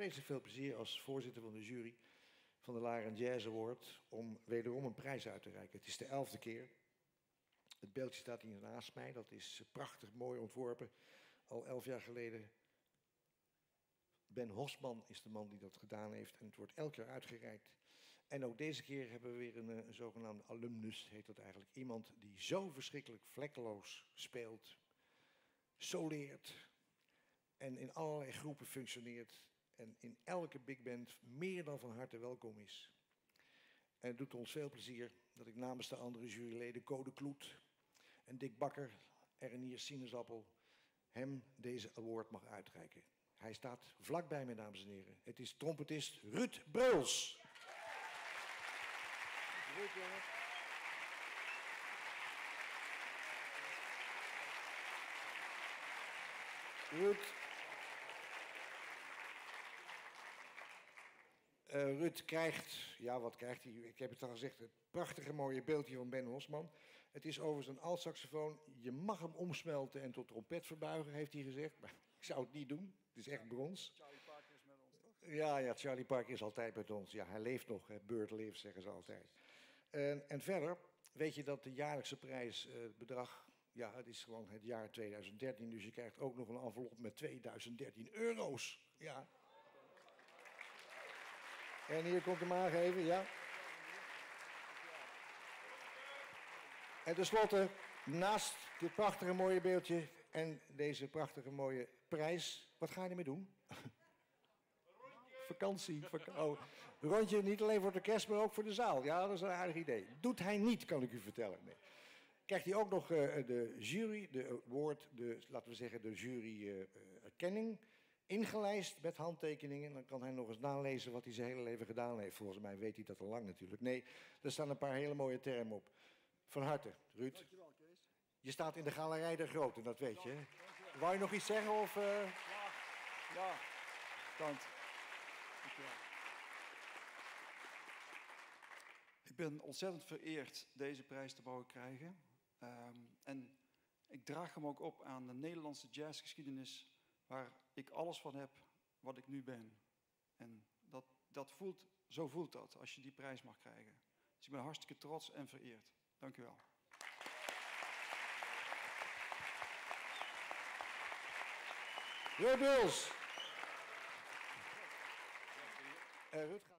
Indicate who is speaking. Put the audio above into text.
Speaker 1: vreselijk veel plezier als voorzitter van de jury van de Laren Jazz Award om wederom een prijs uit te reiken. Het is de elfde keer. Het beeldje staat hier naast mij. Dat is prachtig mooi ontworpen. Al elf jaar geleden. Ben Hosman is de man die dat gedaan heeft. En het wordt elk jaar uitgereikt. En ook deze keer hebben we weer een, een zogenaamde alumnus, heet dat eigenlijk. Iemand die zo verschrikkelijk vlekkeloos speelt, soleert en in allerlei groepen functioneert. En in elke big band meer dan van harte welkom is. En het doet ons veel plezier dat ik namens de andere juryleden Code Kloet en Dick Bakker, Ernier Sinaasappel, hem deze award mag uitreiken. Hij staat vlakbij me, dames en heren. Het is trompetist Ruud Breuls. Ruud, jongen. Ruud. Uh, Ruud krijgt, ja wat krijgt hij? Ik heb het al gezegd, het prachtige mooie beeldje van Ben Hosman. Het is overigens een alt-saxofoon. Je mag hem omsmelten en tot trompet verbuigen, heeft hij gezegd. Maar ik zou het niet doen. Het is echt brons.
Speaker 2: Charlie Parker is met ons, toch?
Speaker 1: Ja, ja, Charlie Parker is altijd met ons. Ja, hij leeft nog. Hè. Bird lives, zeggen ze altijd. En, en verder weet je dat de jaarlijkse prijs, uh, het bedrag, ja, het is gewoon het jaar 2013. Dus je krijgt ook nog een envelop met 2013 euro's. Ja. En hier komt hem aangeven, ja. En tenslotte, naast dit prachtige mooie beeldje en deze prachtige mooie prijs, wat ga je ermee doen? Vakantie. Vak oh, rondje niet alleen voor de kerst, maar ook voor de zaal. Ja, dat is een aardig idee. Doet hij niet, kan ik u vertellen. Krijgt hij ook nog uh, de jury, de award, de, laten we zeggen de jury-erkenning. Uh, ingelijst met handtekeningen. Dan kan hij nog eens nalezen wat hij zijn hele leven gedaan heeft. Volgens mij weet hij dat al lang natuurlijk. Nee, er staan een paar hele mooie termen op. Van harte, Ruud.
Speaker 2: Dankjewel, Kees.
Speaker 1: Je staat in de galerij der groten, dat weet je. Wou je nog iets zeggen? Of, uh...
Speaker 2: Ja, ja. Dank. Dankjewel. Ik ben ontzettend vereerd deze prijs te mogen krijgen. Um, en ik draag hem ook op aan de Nederlandse jazzgeschiedenis waar ik alles van heb wat ik nu ben. En dat, dat voelt, zo voelt dat als je die prijs mag krijgen. Dus ik ben hartstikke trots en vereerd. Dank u wel.
Speaker 1: Uh, Ruud gaat...